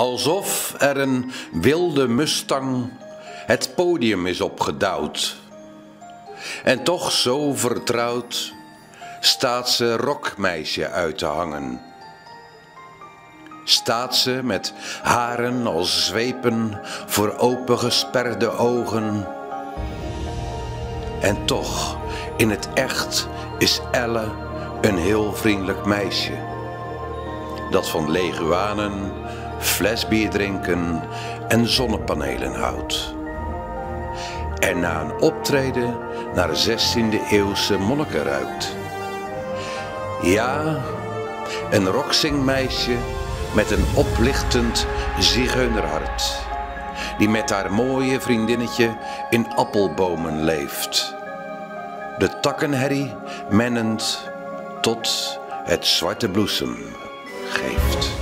Alsof er een wilde mustang het podium is opgedouwd. En toch zo vertrouwd staat ze rokmeisje uit te hangen. Staat ze met haren als zwepen voor opengesperde ogen. En toch, in het echt, is Elle een heel vriendelijk meisje. Dat van leguanen, flesbier drinken en zonnepanelen houdt. En na een optreden naar 16e eeuwse monniken ruikt. Ja, een roxingmeisje met een oplichtend zigeunerhart. Die met haar mooie vriendinnetje in appelbomen leeft. De takkenherrie mennend tot het zwarte bloesem geeft.